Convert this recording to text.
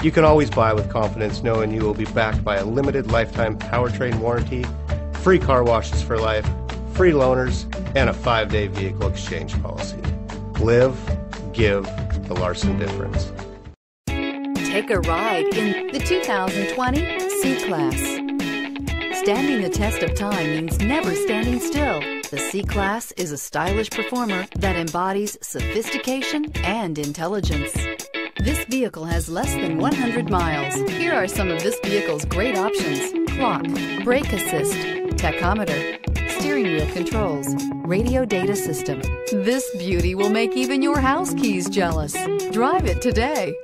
You can always buy with confidence knowing you will be backed by a limited lifetime powertrain warranty, free car washes for life, free loaners, and a five day vehicle exchange policy. Live, give the Larson difference. Take a ride in the 2020 C Class. Standing the test of time means never standing still. The C Class is a stylish performer that embodies sophistication and intelligence. This vehicle has less than 100 miles. Here are some of this vehicle's great options. Clock, brake assist, tachometer, steering wheel controls, radio data system. This beauty will make even your house keys jealous. Drive it today.